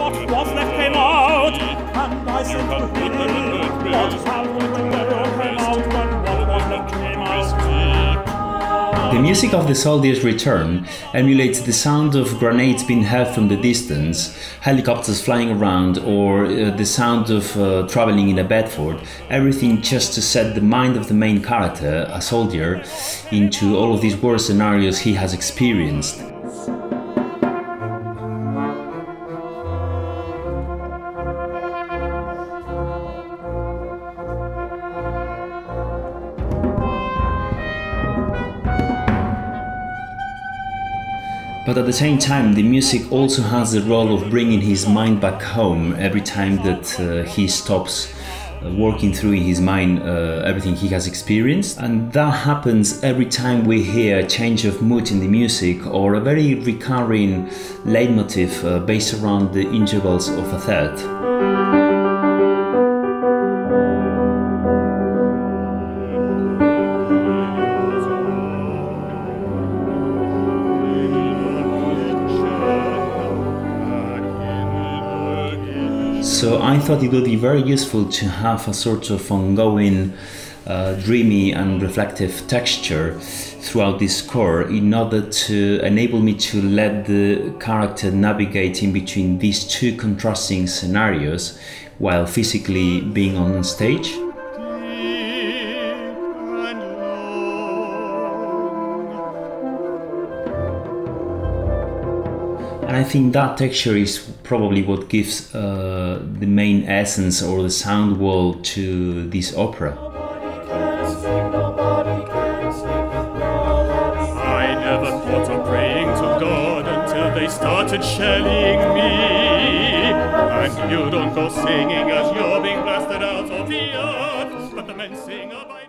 what was left came out, and I said to him, what happened when what came out, when what was left came out. The music of the Soldier's Return emulates the sound of grenades being hurled from the distance, helicopters flying around, or uh, the sound of uh, traveling in a Bedford. Everything just to set the mind of the main character, a soldier, into all of these war scenarios he has experienced. But at the same time, the music also has the role of bringing his mind back home every time that uh, he stops uh, working through in his mind uh, everything he has experienced. And that happens every time we hear a change of mood in the music or a very recurring leitmotif uh, based around the intervals of a third. So I thought it would be very useful to have a sort of ongoing, uh, dreamy and reflective texture throughout this score in order to enable me to let the character navigate in between these two contrasting scenarios while physically being on stage. And I think that texture is probably what gives uh, the main essence or the sound wall to this opera. I never thought of praying to God until they started shelling me. And you don't go singing as you're being blasted out of the earth, but the men sing a